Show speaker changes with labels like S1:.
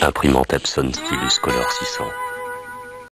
S1: Imprimante Epson Stylus Color 600.